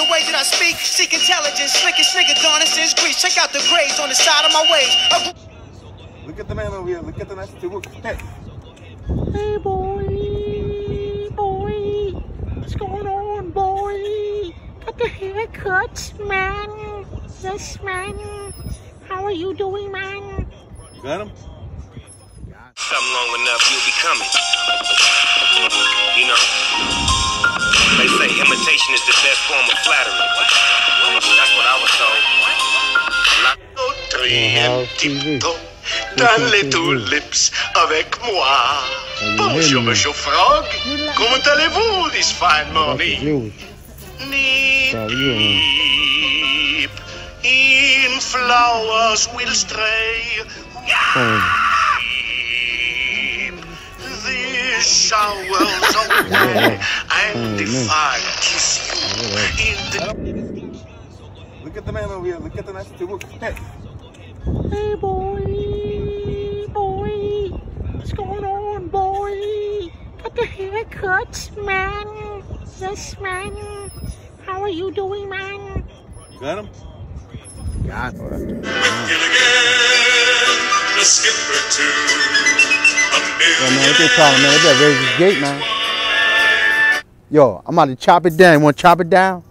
the way that I speak. Seek intelligence, slick as nigga gone since Greece. Check out the grades on the side of my ways. Look at the man over here. Look at the nice two. Hey, Hey boy, boy, what's going on, boy? Got the haircut, man. Yes, man. How are you doing, man? you got him? Something long enough, you'll be coming. You know, they say imitation is the best form of flattery. That's what I was told. Trier tiptoe dans les tulips avec moi. Bonjour, Monsieur Frog. Comment allez-vous this fine morning? Nip, nip, in flowers will stray. Nip, the showers away, and if I kiss you in the Look at the man over here. Look at the nice two. Hey, Hey boy, boy, what's going on, boy? Got the haircut, man. Yes, man. How are you doing, man? you got him? God. the skipper to a Yo, man, what they calling, man? They better raise this gate, man. Yo, I'm about to chop it down. You want to chop it down?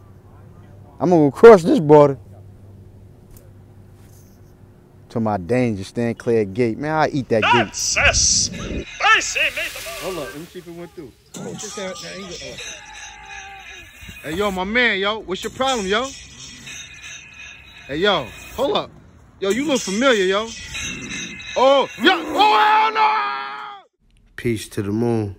I'm going to cross this border. To my danger, stand clear gate. Man, I eat that gate. Success! I say, mate. Hold up, let me see if it went through. Hey, yo, my man, yo, what's your problem, yo? Hey, yo, hold up. Yo, you look familiar, yo. Oh, yo, oh, hell no! Peace to the moon.